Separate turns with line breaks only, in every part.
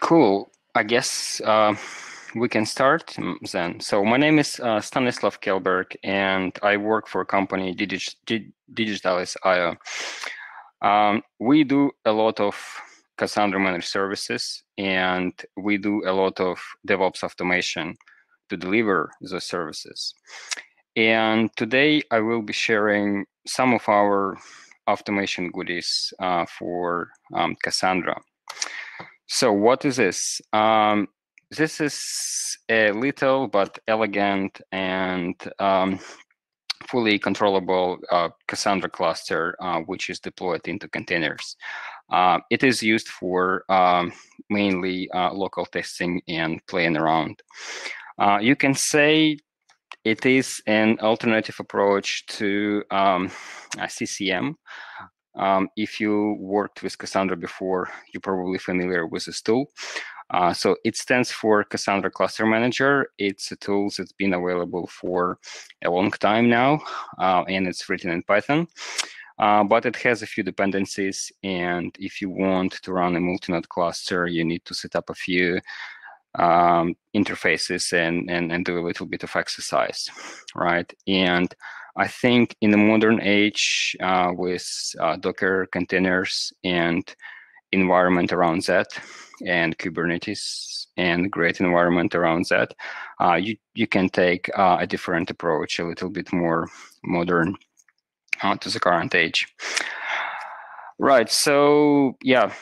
Cool. I guess uh, we can start then. So my name is uh, Stanislav Kelberg, and I work for a company, Digit Digitalis IO. Um, we do a lot of Cassandra managed services, and we do a lot of DevOps automation to deliver those services. And today I will be sharing some of our automation goodies uh, for um, Cassandra. So what is this? Um, this is a little but elegant and um, fully controllable uh, Cassandra cluster, uh, which is deployed into containers. Uh, it is used for um, mainly uh, local testing and playing around. Uh, you can say it is an alternative approach to um, CCM, um, if you worked with Cassandra before, you're probably familiar with this tool. Uh, so it stands for Cassandra Cluster Manager. It's a tool that's been available for a long time now, uh, and it's written in Python. Uh, but it has a few dependencies, and if you want to run a multi-node cluster, you need to set up a few um, interfaces and, and, and do a little bit of exercise, right? And I think in the modern age uh, with uh, Docker containers and environment around that and Kubernetes and great environment around that, uh, you, you can take uh, a different approach, a little bit more modern uh, to the current age. Right, so yeah,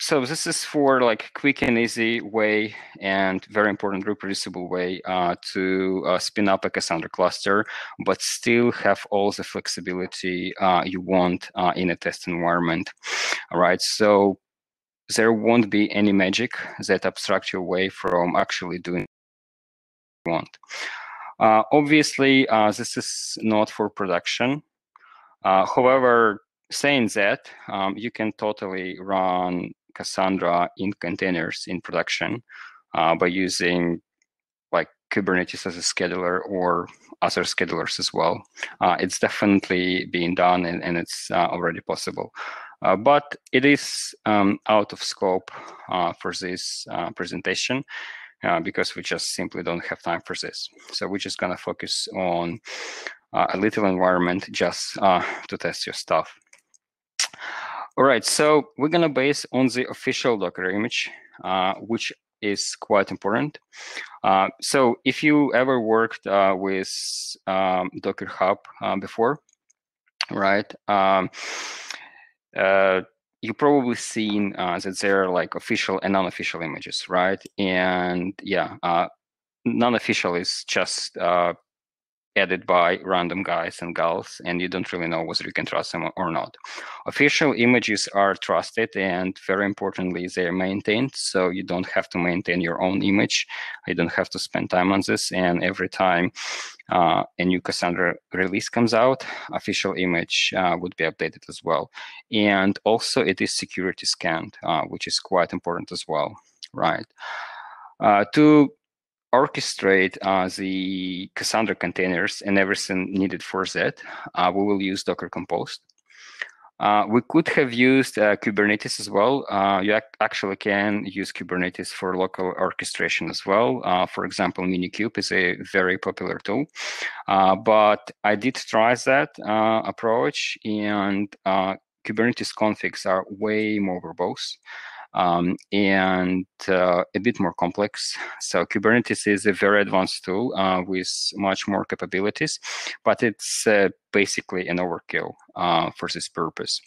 so this is for like quick and easy way and very important reproducible way uh, to uh, spin up a Cassandra cluster, but still have all the flexibility uh, you want in a test environment. All right, so there won't be any magic that abstract you away from actually doing what you want. Uh, obviously, uh, this is not for production. however, saying that, um, you can totally run Cassandra in containers in production uh, by using like Kubernetes as a scheduler or other schedulers as well. Uh, it's definitely being done and, and it's uh, already possible. Uh, but it is um, out of scope uh, for this uh, presentation because we just simply don't have time for this. So we're just going to focus on a little environment just to test your stuff. All right, so we're gonna base on the official Docker image, uh, which is quite important. Uh, so if you ever worked uh, with um, Docker Hub uh, before, right, um, uh, you probably seen uh, that there are like official and non-official images, right? And yeah, uh, non-official is just added by random guys and gals, and you don't really know whether you can trust them or not. Official images are trusted, and very importantly, they're maintained, so you don't have to maintain your own image. You don't have to spend time on this, and every time uh, a new Cassandra release comes out, official image uh, would be updated as well. And also, it is security scanned, uh, which is quite important as well, right? Uh, to orchestrate uh, the Cassandra containers and everything needed for that, uh, we will use Docker Compose. Uh, we could have used uh, Kubernetes as well. Uh, you ac actually can use Kubernetes for local orchestration as well. Uh, for example, Minikube is a very popular tool. but I did try that approach, and Kubernetes configs are way more verbose um, and uh, a bit more complex. So Kubernetes is a very advanced tool uh, with much more capabilities, but it's uh, basically an overkill uh, for this purpose.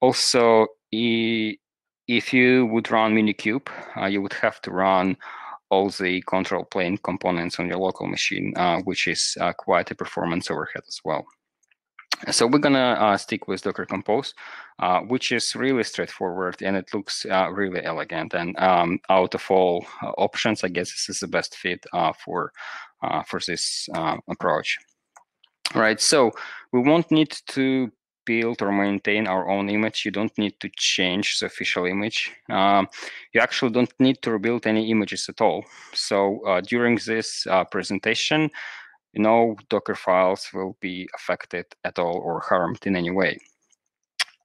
Also, if you would run Minikube, uh, you would have to run all the control plane components on your local machine, uh, which is quite a performance overhead as well. So we're gonna uh, stick with Docker Compose, uh, which is really straightforward and it looks uh, really elegant. And um, out of all uh, options, I guess this is the best fit uh, for uh, for this approach. right? So we won't need to build or maintain our own image. You don't need to change the official image. Um, you actually don't need to rebuild any images at all. So during this presentation, no Docker files will be affected at all or harmed in any way.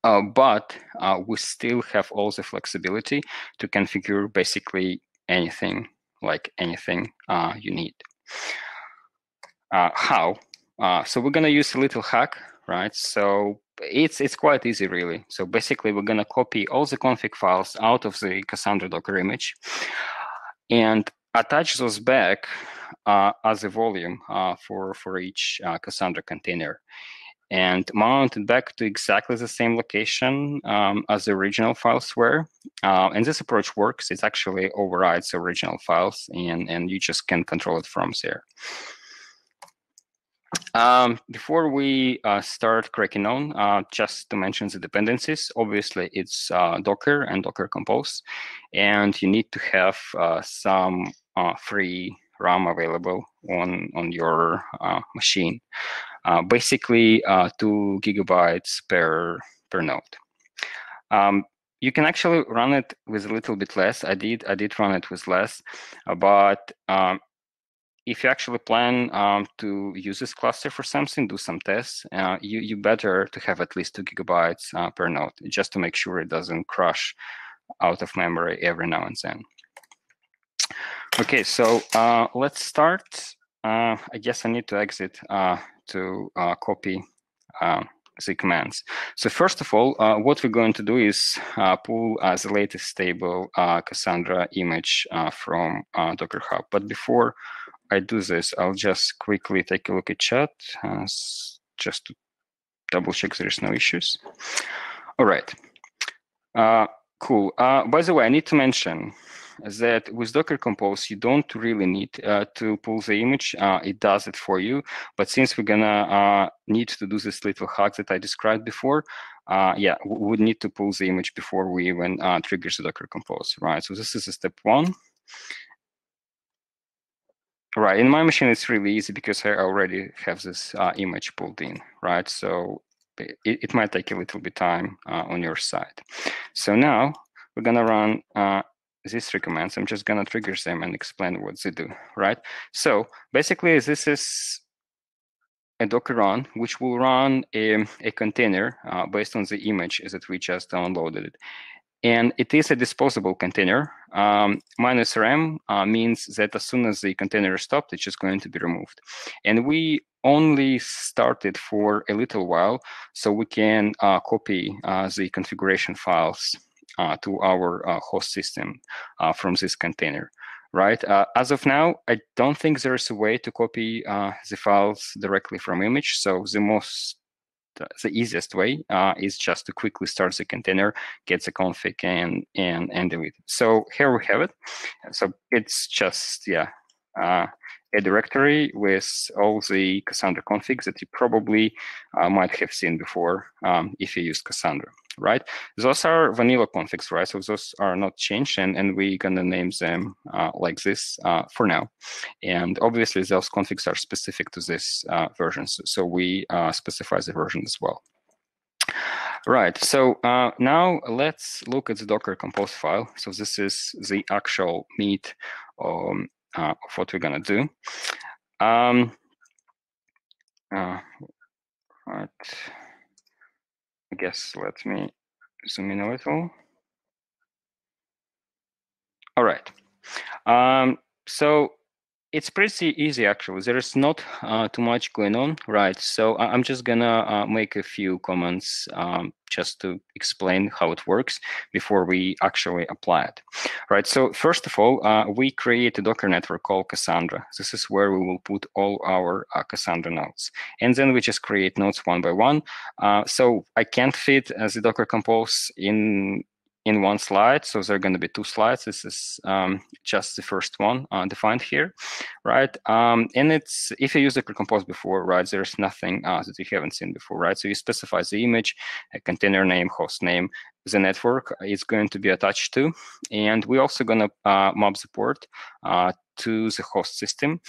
Uh, but uh, we still have all the flexibility to configure basically anything, like anything uh, you need. Uh, how? Uh, so we're going to use a little hack, right? So it's it's quite easy, really. So basically, we're going to copy all the config files out of the Cassandra Docker image and attach those back as a volume for, for each Cassandra container and mount it back to exactly the same location um, as the original files were. Uh, and this approach works. It actually overrides original files, and, and you just can control it from there. Um, before we uh, start cracking on, uh, just to mention the dependencies, obviously it's uh, Docker and Docker Compose, and you need to have uh, some uh, free RAM available on, on your uh, machine. Uh, basically, uh, two gigabytes per, per node. Um, you can actually run it with a little bit less. I did I did run it with less, uh, but um, if you actually plan um, to use this cluster for something, do some tests, uh, you you better to have at least two gigabytes uh, per node, just to make sure it doesn't crash out of memory every now and then. Okay, so uh, let's start. Uh, I guess I need to exit uh, to uh, copy uh, the commands. So first of all, uh, what we're going to do is pull the latest stable Cassandra image from Docker Hub. But before I do this, I'll just quickly take a look at chat just to double check there's no issues. All right. cool. by the way, I need to mention that with Docker Compose, you don't really need uh, to pull the image. Uh, it does it for you. But since we're gonna uh, need to do this little hack that I described before, uh, yeah, we would need to pull the image before we even uh, trigger the Docker Compose, right? So this is step one. Right, in my machine, it's really easy because I already have this uh, image pulled in, right? So it, it, might take a little bit time on your side. So now we're gonna run these three commands. I'm just gonna trigger them and explain what they do, right? So basically, this is a Docker run, which will run a, a container uh, based on the image that we just downloaded. And it is a disposable container. Um, minus rm uh, means that as soon as the container is stopped, it's just going to be removed. And we only started for a little while, so we can uh, copy uh, the configuration files to our uh, host system uh, from this container right? Uh, as of now, I don't think there's a way to copy uh, the files directly from image. So the most, the easiest way uh, is just to quickly start the container, get the config, and and and delete. So here we have it. So it's just yeah, a directory with all the Cassandra configs that you probably might have seen before um, if you used Cassandra right? Those are vanilla configs, right? So those are not changed, and, and we're gonna name them uh, like this uh, for now. And obviously, those configs are specific to this uh, version, so, so we uh, specify the version as well. Right, so uh, now let's look at the Docker compose file. So this is the actual meat um, uh, of what we're gonna do. Um, right. I guess let me zoom in a little. All right. Um, so it's pretty easy actually. There is not uh, too much going on, right? So I'm just gonna uh, make a few comments um, just to explain how it works before we actually apply it, right? So first of all, uh, we create a Docker network called Cassandra. This is where we will put all our uh, Cassandra nodes, and then we just create nodes one by one. Uh, so I can't fit as a Docker Compose in in one slide. So there are going to be two slides. This is um, just the first one uh, defined here, right? Um, and it's if you use the compose before, right? There's nothing uh, that you haven't seen before, right? So you specify the image, a container name, host name, the network is going to be attached to, and we're also going to uh, map the port uh, to the host system.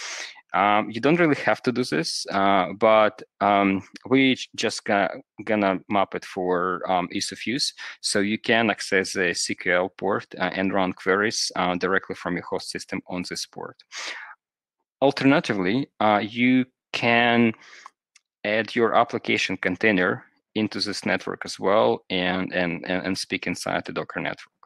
Um, you don't really have to do this, uh, but um, we just gonna, gonna map it for um, ease of use. So you can access the CQL port uh, and run queries uh, directly from your host system on this port. Alternatively, uh, you can add your application container into this network as well and, and, and speak inside the Docker network.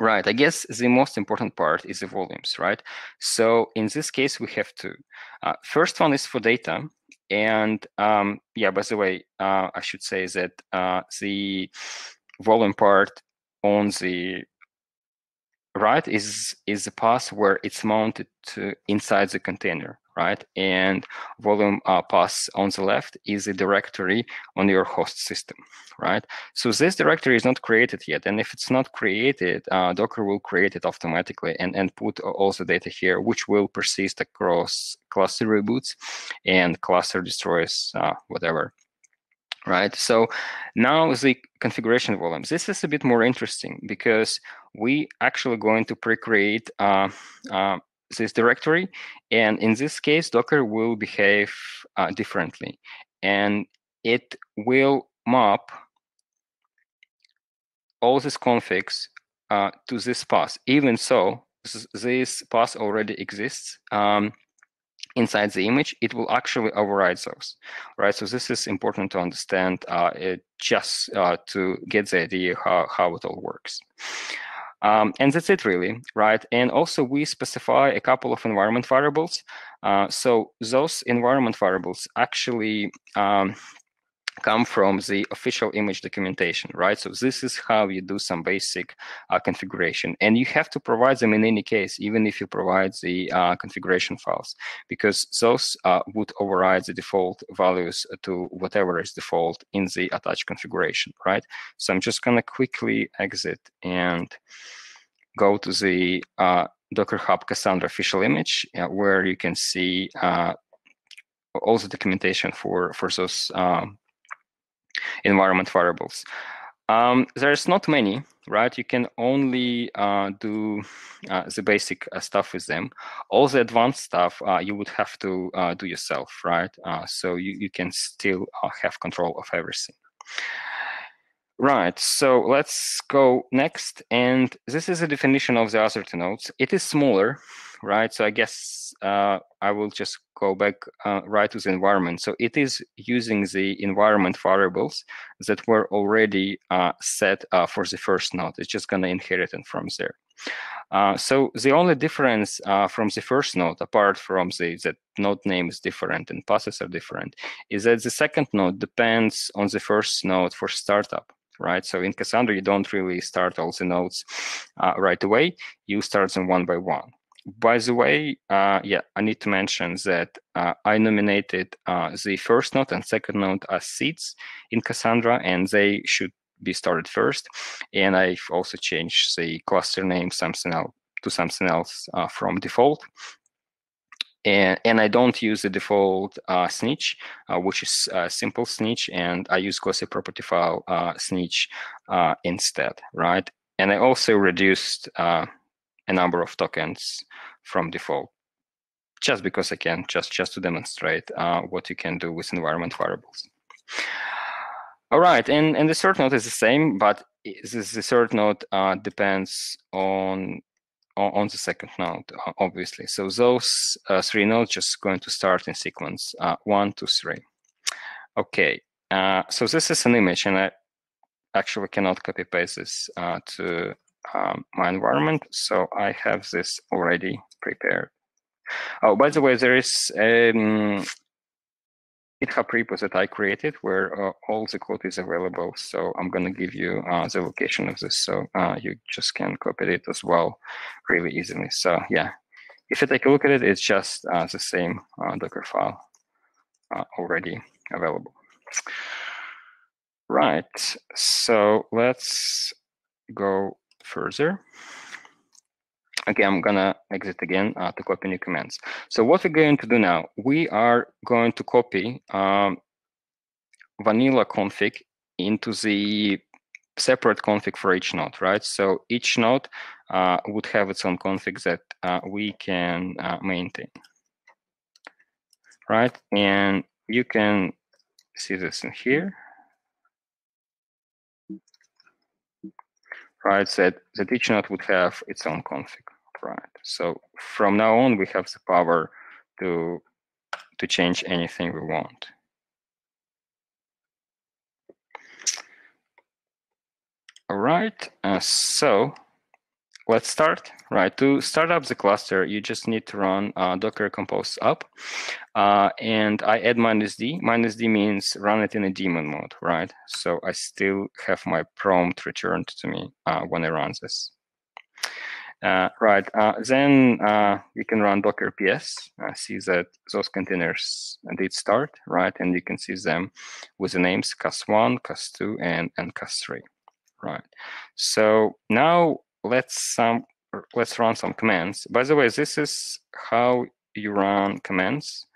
Right, I guess the most important part is the volumes, right? So in this case, we have two. Uh, first one is for data. And um, yeah, by the way, uh, I should say that uh, the volume part on the right is is the path where it's mounted to inside the container right? And volume uh, pass on the left is a directory on your host system, right? So this directory is not created yet. And if it's not created, uh, Docker will create it automatically and, and put all the data here, which will persist across cluster reboots and cluster destroys, uh, whatever right? So now the configuration volumes. This is a bit more interesting because we actually going to pre-create uh, uh, this directory. And in this case, Docker will behave uh, differently. And it will map all these configs uh, to this path. Even so, this path already exists um, inside the image. It will actually override those, right? So this is important to understand uh, it just uh, to get the idea how, how it all works. Um, and that's it really, right? And also we specify a couple of environment variables. Uh, so those environment variables actually um, come from the official image documentation, right? So this is how you do some basic uh, configuration. And you have to provide them in any case, even if you provide the uh, configuration files, because those uh, would override the default values to whatever is default in the attached configuration, right? So I'm just gonna quickly exit and go to the uh, Docker Hub Cassandra official image, uh, where you can see uh, all the documentation for, for those um, environment variables. Um, there's not many, right? You can only uh, do uh, the basic uh, stuff with them. All the advanced stuff uh, you would have to uh, do yourself, right? Uh, so you, you can still have control of everything. Right, so let's go next. And this is a definition of the other two nodes. It is smaller, right? So I guess uh, I will just go back uh, right to the environment. So it is using the environment variables that were already uh, set uh, for the first node. It's just going to inherit it from there. Uh, so the only difference uh, from the first node, apart from the that node name is different and passes are different, is that the second node depends on the first node for startup right? So in Cassandra, you don't really start all the nodes uh, right away. You start them one by one. By the way, uh, yeah, I need to mention that uh, I nominated uh, the first node and second node as seeds in Cassandra, and they should be started first. And I've also changed the cluster name something else to something else uh, from default and, and I don't use the default uh, snitch, uh, which is simple snitch, and I use gossip property file snitch instead, right? And I also reduced a number of tokens from default, just because I can, just, just to demonstrate uh, what you can do with environment variables. All right, and, and the third node is the same, but this, the third node depends on on the second node, obviously. So those uh, three nodes just going to start in sequence, uh, one, two, three. Okay, uh, so this is an image, and I actually cannot copy paste this uh, to um, my environment. So I have this already prepared. Oh, by the way, there is um, GitHub repo that I created where uh, all the code is available. So I'm going to give you uh, the location of this. So uh, you just can copy it as well really easily. So yeah, if you take a look at it, it's just uh, the same uh, Docker file uh, already available. Right, so let's go further. Okay, I'm gonna exit again uh, to copy new commands. So what we're going to do now, we are going to copy um, vanilla config into the separate config for each node, right? So each node uh, would have its own config that uh, we can uh, maintain. right? And you can see this in here. Right, that, that each node would have its own config, right? So from now on, we have the power to to change anything we want. All right, uh, so let's start. Right, to start up the cluster, you just need to run uh, docker compose up. Uh, and I add minus d. Minus d means run it in a daemon mode, right? So I still have my prompt returned to me uh, when I run this. Uh, right, uh, then uh, you can run docker ps, see that those containers did start, right? And you can see them with the names cas1, cas2, and, and cas3, right? So now let's um, let's run some commands. By the way, this is how you run commands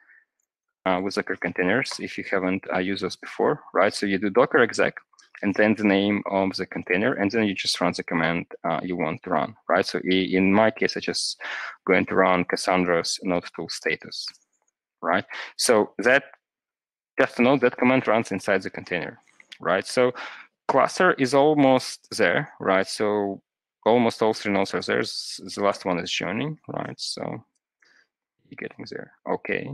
uh, with Docker containers if you haven't uh, used those before, right? So you do docker exec, and then the name of the container, and then you just run the command uh, you want to run, right? So in my case, I just going to run Cassandra's node tool status, right? So that, just to note, that command runs inside the container, right? So cluster is almost there, right? So almost all three nodes are there. The last one is joining, right? So you're getting there. Okay.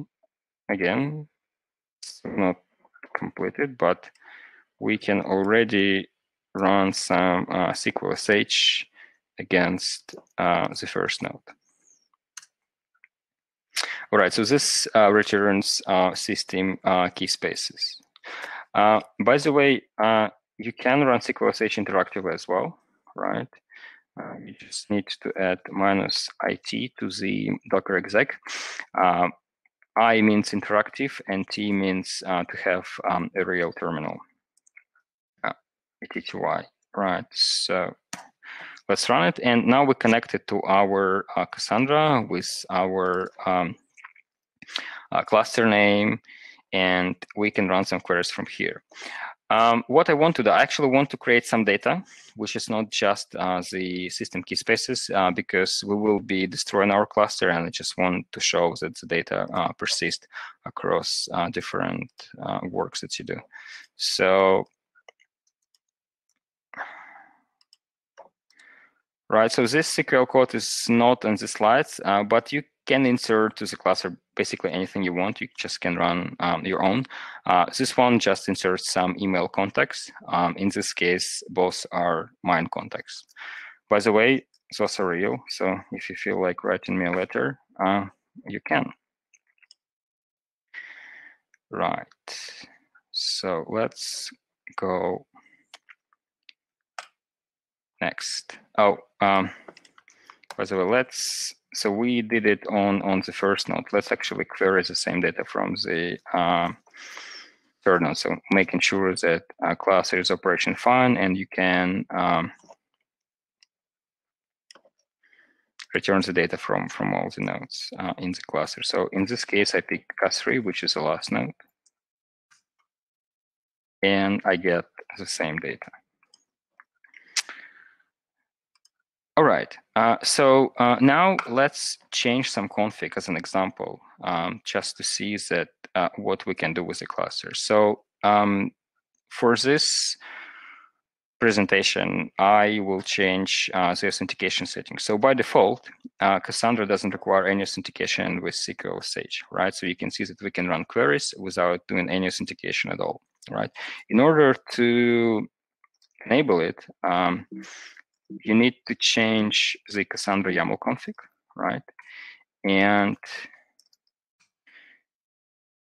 Again, it's not completed, but we can already run some uh, CQL SH against uh, the first node. All right, so this uh, returns uh, system uh, key spaces. Uh, by the way, you can run CQL SH interactively as well, right? You just need to add minus IT to the Docker exec. I means interactive and T means to have um, a real terminal. TTY. Right, so let's run it. And now we connect it to our uh, Cassandra with our um, uh, cluster name, and we can run some queries from here. Um, what I want to do, I actually want to create some data, which is not just uh, the system key spaces, uh, because we will be destroying our cluster, and I just want to show that the data uh, persist across uh, different uh, works that you do. So right? So this SQL code is not on the slides, uh, but you can insert to the cluster basically anything you want. You just can run um, your own. Uh, this one just inserts some email contacts. Um, in this case, both are mine contacts. By the way, those are real. So if you feel like writing me a letter, uh, you can. Right. So let's go next. Oh, um, by the way, let's, so we did it on, on the first node. Let's actually query the same data from the uh, third node. So making sure that uh, cluster is operation fine and you can um, return the data from, from all the nodes uh, in the cluster. So in this case, I pick CAS3, which is the last node. And I get the same data. All right, uh, so uh, now let's change some config as an example, um, just to see that uh, what we can do with the cluster. So um, for this presentation, I will change uh, the authentication settings. So by default, uh, Cassandra doesn't require any authentication with CQL SH, right? So you can see that we can run queries without doing any authentication at all, right? In order to enable it, um, you need to change the Cassandra YAML config, right? And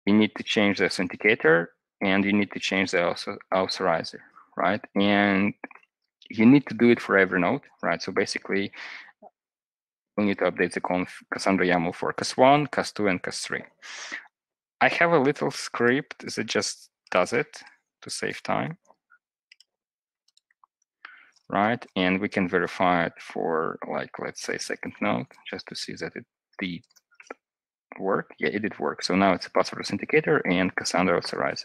you need to change the authenticator and you need to change the authorizer, right? And you need to do it for every node, right? So basically, we need to update the conf Cassandra YAML for CAS1, CAS2, and CAS3. I have a little script that just does it to save time right? And we can verify it for like, let's say second node, just to see that it did work. Yeah, it did work. So now it's a password authenticator and Cassandra authorizer,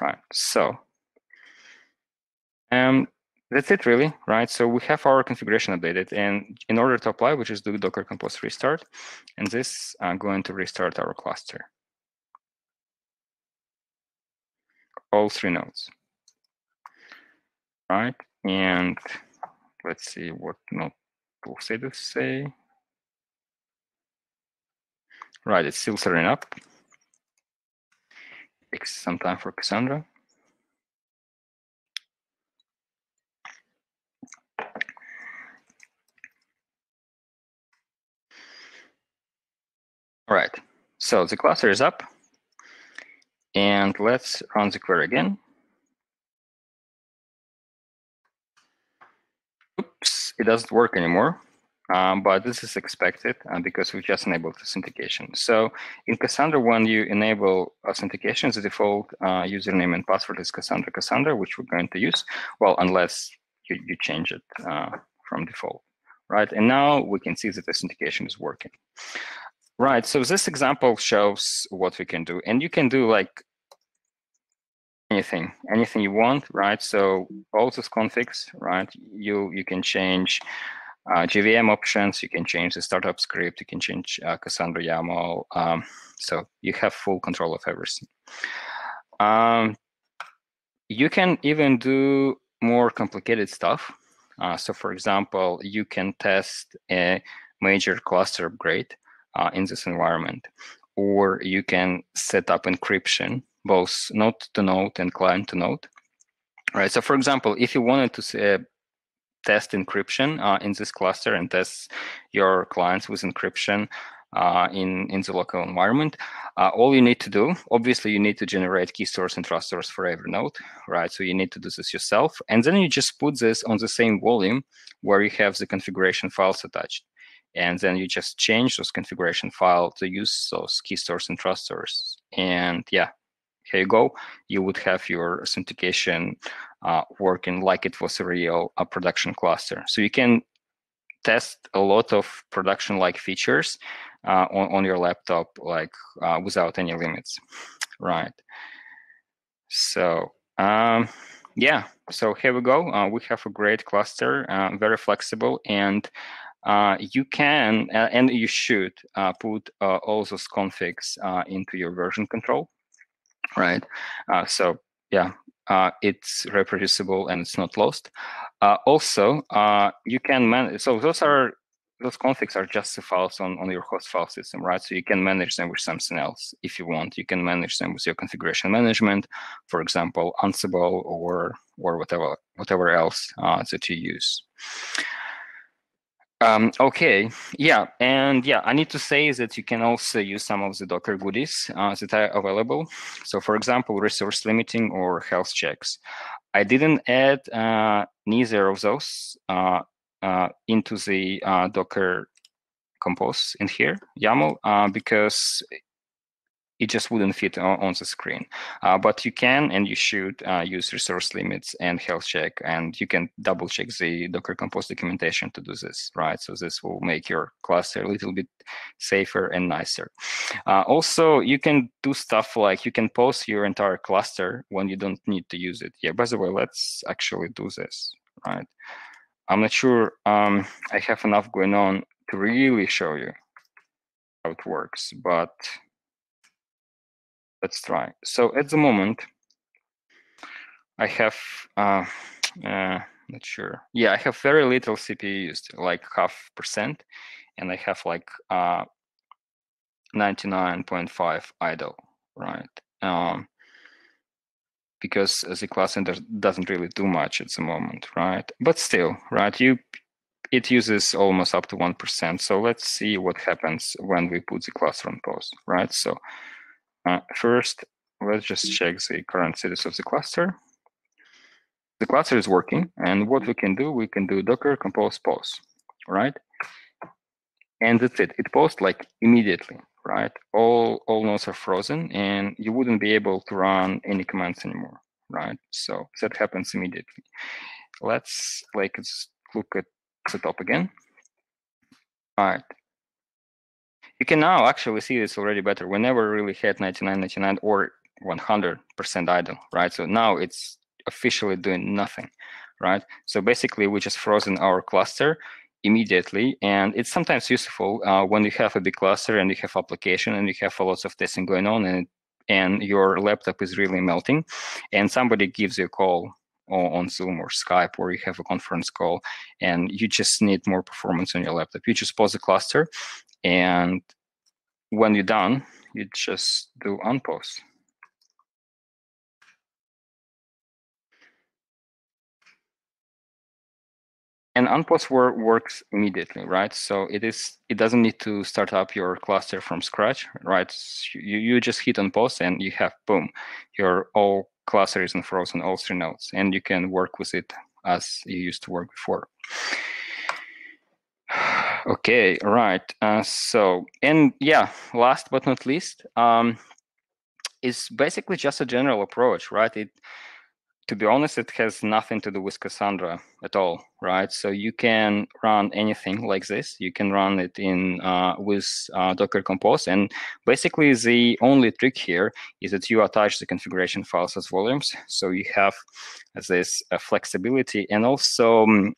right? So um, that's it really, right? So we have our configuration updated and in order to apply, we just do docker compose restart and this uh, going to restart our cluster. all three nodes. Right, and let's see what not will say to say. Right, it's still setting up. Takes some time for Cassandra. All right, so the cluster is up. And let's run the query again. It doesn't work anymore. Um, but this is expected uh, because we just enabled authentication. So in Cassandra, when you enable authentication, the default uh, username and password is Cassandra Cassandra, which we're going to use, well, unless you, you change it uh, from default, right? And now we can see that the authentication is working. Right, so this example shows what we can do. And you can do like anything, anything you want, right? So all those configs, right? You you can change uh, JVM options, you can change the startup script, you can change uh, Cassandra YAML. Um, so you have full control of everything. Um, you can even do more complicated stuff. Uh, so for example, you can test a major cluster upgrade uh, in this environment. Or you can set up encryption, both node to node and client to node. Right. So, for example, if you wanted to say, test encryption uh, in this cluster and test your clients with encryption uh, in, in the local environment. Uh, all you need to do, obviously, you need to generate key stores and trust stores for every node, right? So you need to do this yourself. And then you just put this on the same volume where you have the configuration files attached and then you just change those configuration file to use those key stores and trust stores. And yeah, here you go. You would have your authentication uh, working like it was a real production cluster. So you can test a lot of production-like features uh, on, on your laptop, like uh, without any limits, right? So um, yeah, so here we go. Uh, we have a great cluster, uh, very flexible, and uh, you can uh, and you should uh, put all those configs into your version control, right? Uh, so yeah, uh, it's reproducible and it's not lost. Uh, also, uh, you can manage. So those are those configs are just the files on, on your host file system, right? So you can manage them with something else if you want. You can manage them with your configuration management, for example, Ansible or or whatever whatever else that you use. Um, okay, yeah, and yeah, I need to say that you can also use some of the Docker goodies uh, that are available. So, for example, resource limiting or health checks. I didn't add uh, neither of those uh, uh into the uh, Docker compose in here, YAML, uh, because it just wouldn't fit on, on the screen. Uh, but you can and you should uh, use resource limits and health check, and you can double check the Docker Compose documentation to do this, right? So this will make your cluster a little bit safer and nicer. Uh, also, you can do stuff like you can post your entire cluster when you don't need to use it. Yeah, by the way, let's actually do this, right? I'm not sure um, I have enough going on to really show you how it works, but let's try. So at the moment, I have, uh, uh, not sure. Yeah, I have very little CPU used, like half percent, and I have like uh, 99.5 idle, right? Um, because the class doesn't really do much at the moment, right? But still, right? You it uses almost up to 1%. So let's see what happens when we put the on pause, right? So uh, first, let's just check the current status of the cluster. The cluster is working, and what we can do, we can do docker compose pause, right? And that's it. It paused like immediately, right? All all nodes are frozen, and you wouldn't be able to run any commands anymore, right? So that happens immediately. Let's like look at the top again. All right you can now actually see this already better. We never really had 99, 99 or 100% idle, right? So now it's officially doing nothing, right? So basically, we just frozen our cluster immediately, and it's sometimes useful uh, when you have a big cluster and you have application and you have a lot of testing going on, and and your laptop is really melting, and somebody gives you a call on Zoom or Skype, or you have a conference call, and you just need more performance on your laptop. You just pause the cluster, and when you're done, you just do unpause. and unpause works immediately, right? So it is it doesn't need to start up your cluster from scratch, right? You you just hit on pause and you have boom, your all cluster is unfrozen, all three nodes, and you can work with it as you used to work before. Okay, right. Uh, so and yeah, last but not least, um, is basically just a general approach, right? It to be honest, it has nothing to do with Cassandra at all, right? So you can run anything like this. You can run it in uh, with uh, Docker Compose, and basically the only trick here is that you attach the configuration files as volumes, so you have this uh, flexibility, and also um,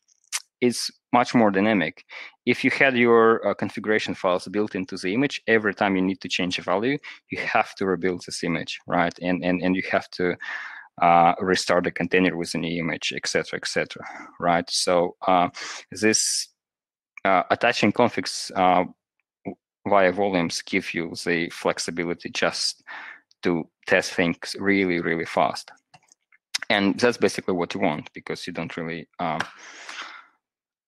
it's much more dynamic. If you had your uh, configuration files built into the image, every time you need to change a value, you have to rebuild this image, right? And and and you have to uh, restart the container with an image, etc., etc. right? So uh, this uh, attaching configs uh, via volumes give you the flexibility just to test things really, really fast. And that's basically what you want because you don't really um,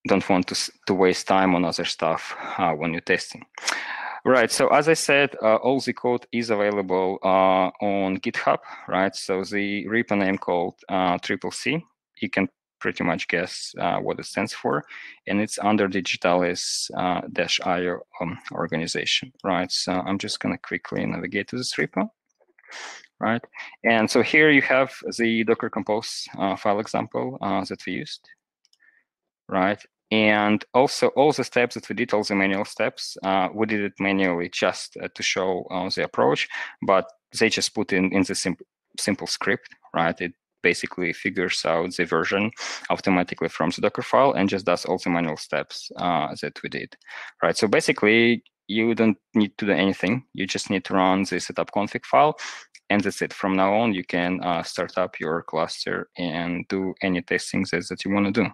don't want to, to waste time on other stuff uh, when you're testing. Right. So as I said, uh, all the code is available uh, on GitHub. Right. So the repo name called uh, Triple C. You can pretty much guess uh, what it stands for, and it's under Digitalis uh, um, organization. Right. So I'm just gonna quickly navigate to this repo. Right. And so here you have the Docker Compose file example that we used. Right. And also all the steps that we did, all the manual steps, uh, we did it manually just uh, to show uh, the approach, but they just put in, in the sim simple script, right? It basically figures out the version automatically from the Docker file and just does all the manual steps uh, that we did, right? So basically, you don't need to do anything. You just need to run the setup config file, and that's it. From now on, you can uh, start up your cluster and do any testing that, that you want to do.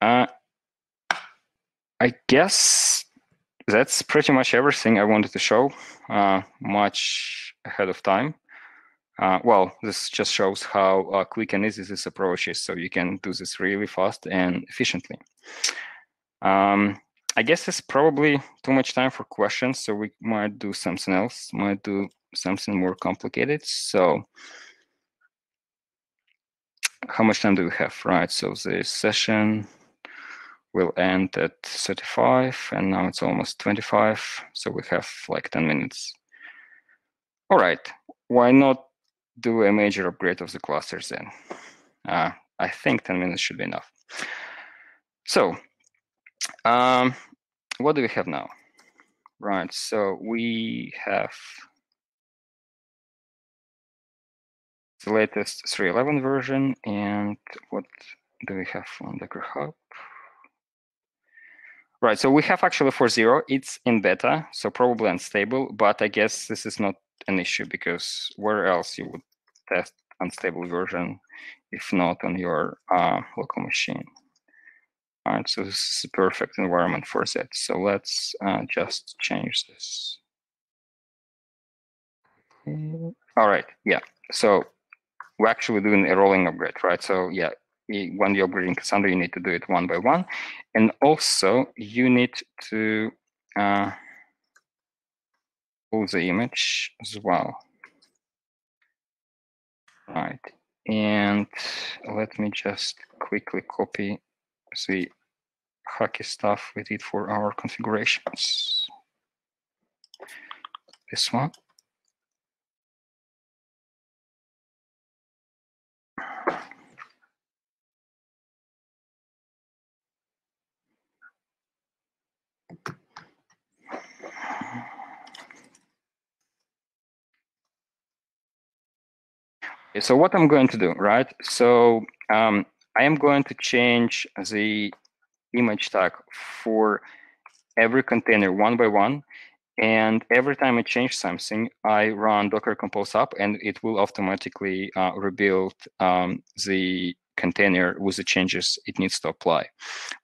Uh, I guess that's pretty much everything I wanted to show uh, much ahead of time. Uh, well, this just shows how uh, quick and easy this approach is, so you can do this really fast and efficiently. Um, I guess it's probably too much time for questions, so we might do something else, might do something more complicated. So how much time do we have, right? So the session will end at 35 and now it's almost 25 so we have like 10 minutes. All right why not do a major upgrade of the clusters then? Uh, i think 10 minutes should be enough. So um, what do we have now? Right so we have the latest 3.11 version and what do we have on Docker Hub? Right, so we have actually for zero, it's in beta, so probably unstable, but I guess this is not an issue because where else you would test unstable version if not on your uh, local machine. All right, so this is a perfect environment for that. So let's uh, just change this. All right, yeah. So we're actually doing a rolling upgrade, right? So yeah, when you're upgrading Cassandra, you need to do it one by one. And also you need to uh, pull the image as well. Right. And let me just quickly copy the hacky stuff we did for our configurations. This one. So what I'm going to do, right? So um, I am going to change the image tag for every container one by one. And every time I change something, I run docker compose up and it will automatically uh, rebuild um, the container with the changes it needs to apply,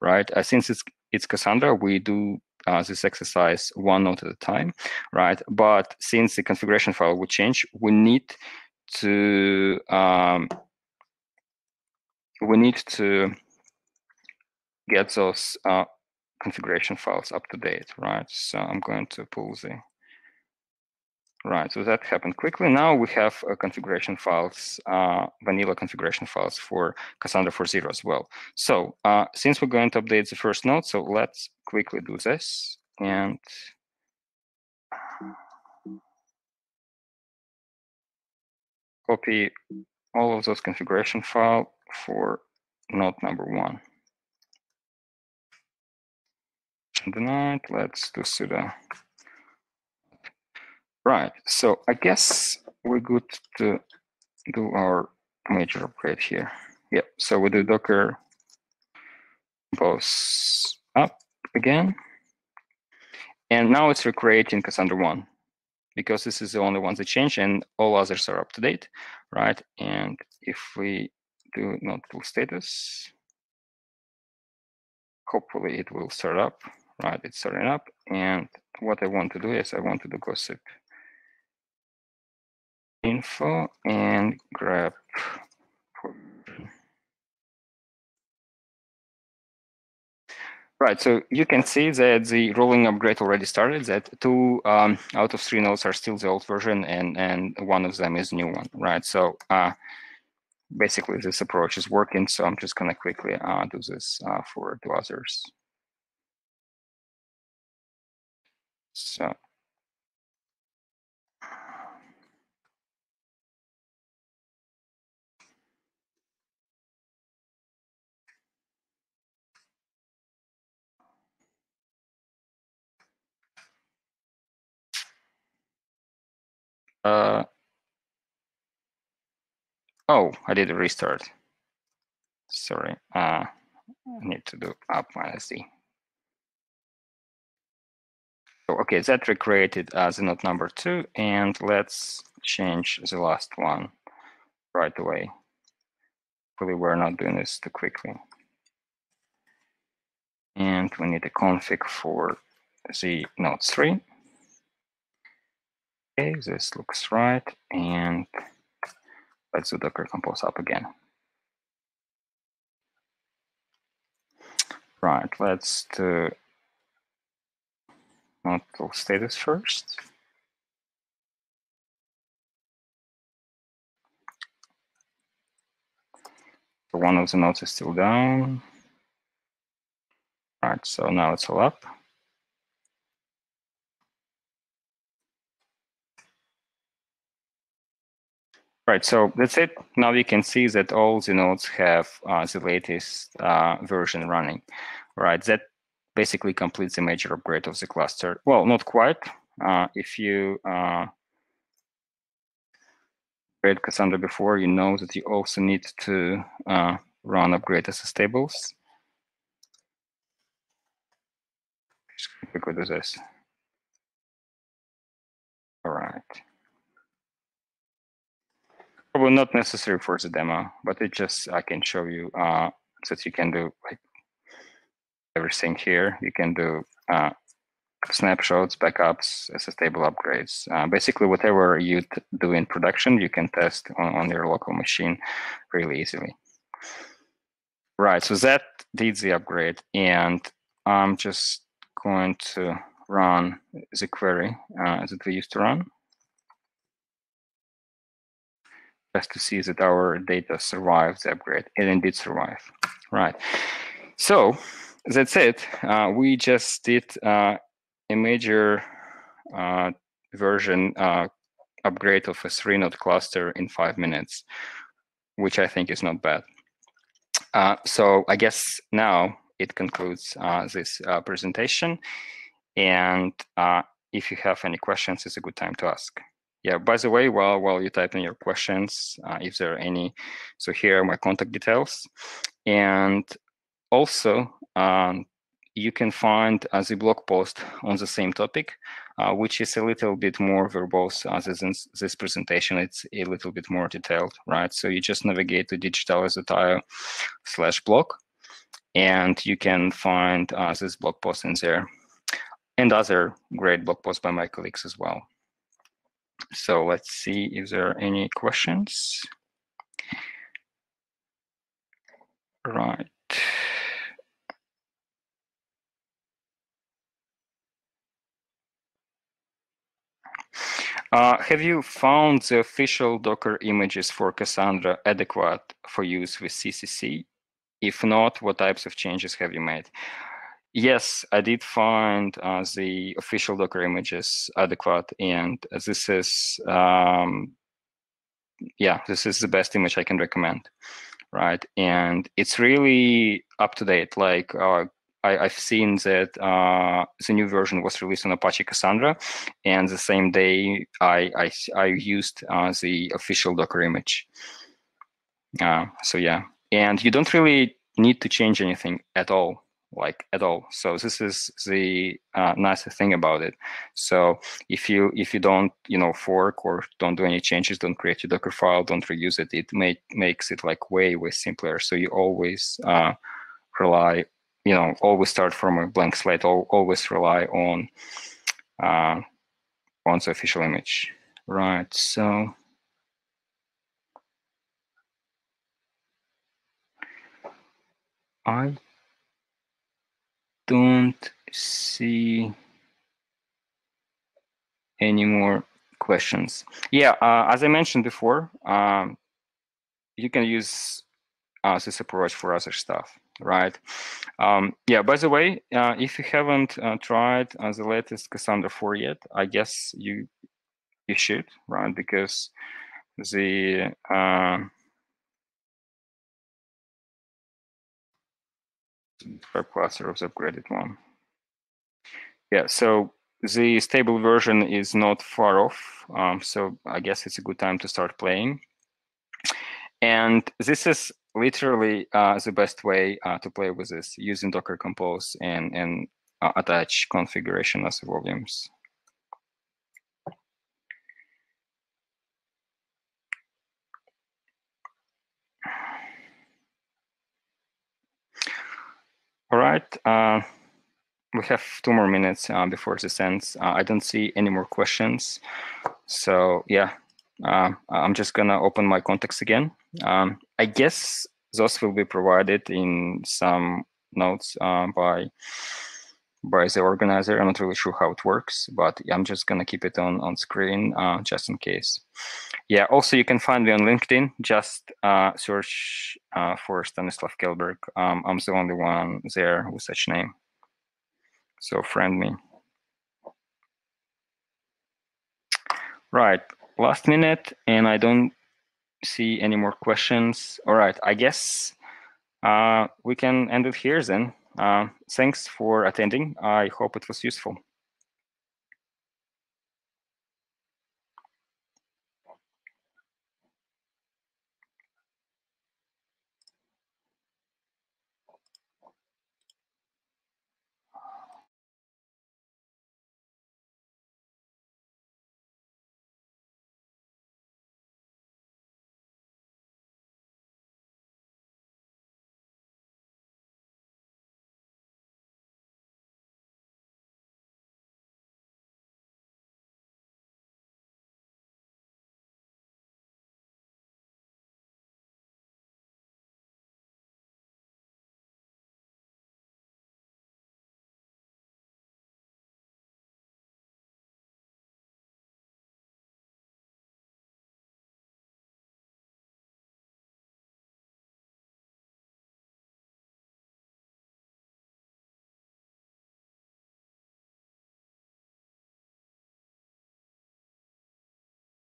right? Uh, since it's it's Cassandra, we do uh, this exercise one node at a time, right? But since the configuration file would change, we need to um, we need to get those uh, configuration files up to date, right? So I'm going to pull the Right, so that happened quickly. Now we have uh, configuration files, uh, vanilla configuration files for Cassandra 4.0 as well. So uh, since we're going to update the first node, so let's quickly do this and copy all of those configuration file for node number one. And Tonight, let's do sudo Right, so I guess we're good to uh, do our major upgrade here. Yep, so we do docker compose up again. And now it's recreating Cassandra 1 because this is the only one that changed and all others are up to date, right? And if we do not pull status, hopefully it will start up, right? It's starting up. And what I want to do is I want to do gossip info and grep Right, so you can see that the rolling upgrade already started, that two um, out of three nodes are still the old version and, and one of them is new one, right? So uh, basically this approach is working, so I'm just gonna quickly uh, do this uh, for the others. So Uh, oh, I did a restart. Sorry, uh, I need to do up minus D. So, okay, that recreated as a node number two, and let's change the last one right away. Hopefully we're not doing this too quickly. And we need a config for the node three. Okay, this looks right. And let's do Docker compose up again. Right, let's do nodetool status first. So one of the nodes is still down. Right, so now it's all up. Right, so that's it. Now you can see that all the nodes have uh, the latest uh, version running, right? That basically completes the major upgrade of the cluster. Well, not quite. Uh, if you uh, read Cassandra before, you know that you also need to uh, run upgrade SSTables. Just quickly do this. All right probably not necessary for the demo, but it just I can show you uh, that you can do like everything here. You can do uh, snapshots, backups, SSTable upgrades. Uh, basically, whatever you do in production, you can test on, on your local machine really easily. Right, so that did the upgrade, and I'm just going to run the query uh, that we used to run. Just to see that our data survives the upgrade. It indeed survived. Right. So that's it. Uh, we just did uh, a major uh, version uh, upgrade of a three node cluster in five minutes, which I think is not bad. Uh, so I guess now it concludes uh, this presentation. And if you have any questions, it's a good time to ask yeah, by the way, while while you type in your questions, uh, if there are any, so here are my contact details, and also um, you can find as a blog post on the same topic, uh, which is a little bit more verbose other than this presentation. It's a little bit more detailed, right? So you just navigate to digitalis.io slash blog, and you can find uh, this blog post in there and other great blog posts by my colleagues as well. So let's see if there are any questions. Right. Uh, have you found the official Docker images for Cassandra adequate for use with CCC? If not, what types of changes have you made? Yes, I did find uh, the official Docker images adequate, and this is, um, yeah, this is the best image I can recommend, right? And it's really up to date. Like uh, I, have seen that uh, the new version was released on Apache Cassandra, and the same day I I, I used uh, the official Docker image. Uh, so yeah, and you don't really need to change anything at all like at all. So this is the uh, nice thing about it. So if you if you don't you know fork or don't do any changes don't create your docker file don't reuse it it make, makes it like way way simpler. So you always uh, rely you know always start from a blank slate. Always rely on uh, on the official image. Right so I don't see any more questions. Yeah, uh, as I mentioned before, um, you can use uh, this approach for other stuff, right? Um, yeah, by the way, uh, if you haven't uh, tried uh, the latest Cassandra 4 yet, I guess you you should, right? Because the uh, web cluster of the upgraded one. Yeah, so the stable version is not far off. Um, so I guess it's a good time to start playing. And this is literally uh, the best way uh, to play with this using Docker Compose and, and uh, attach configuration as volumes. All right. Uh, we have two more minutes uh, before this ends. Uh, I don't see any more questions. So yeah, uh, I'm just gonna open my contacts again. Um, I guess those will be provided in some notes uh, by by the organizer. I'm not really sure how it works, but I'm just gonna keep it on on screen uh, just in case. Yeah. Also, you can find me on LinkedIn. Just uh, search uh, for Stanislav Kelberg. Um, I'm the only one there with such name. So friend me. Right. Last minute, and I don't see any more questions. All right. I guess uh, we can end it here then. Uh, thanks for attending. I hope it was useful.